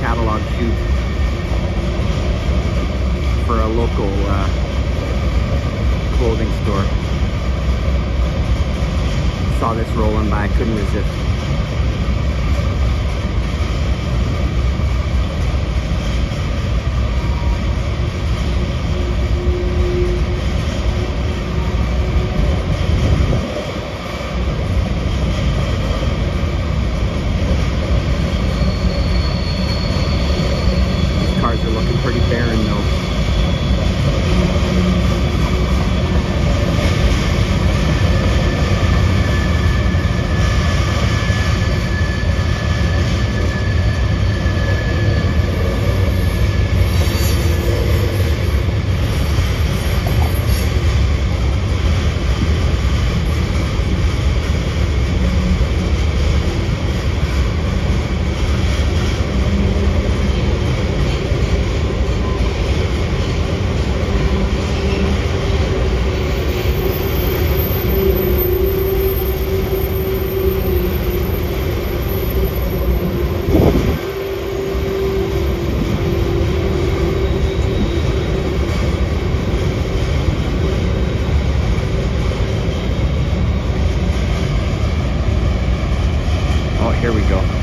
catalog shoot for a local uh, clothing store. Saw this rolling by, couldn't resist. Here we go.